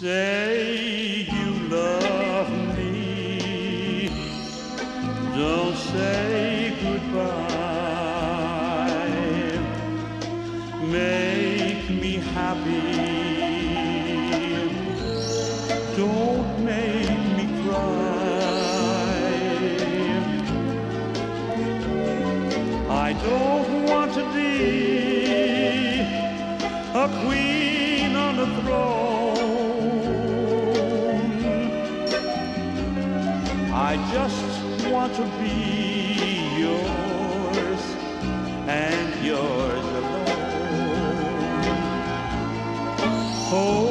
Say you love me. Don't say goodbye. Make me happy. Don't make me cry. I don't want to be a queen on a throne. Just want to be yours and yours alone. Hold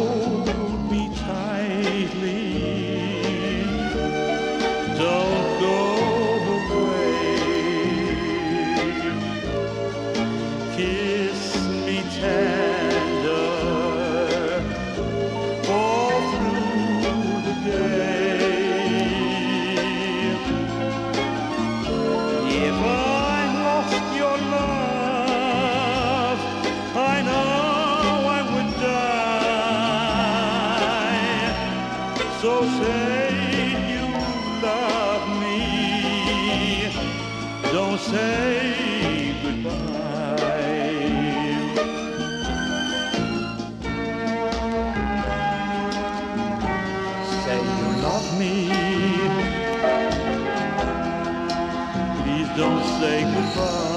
say you love me. Don't say goodbye. Don't say goodbye.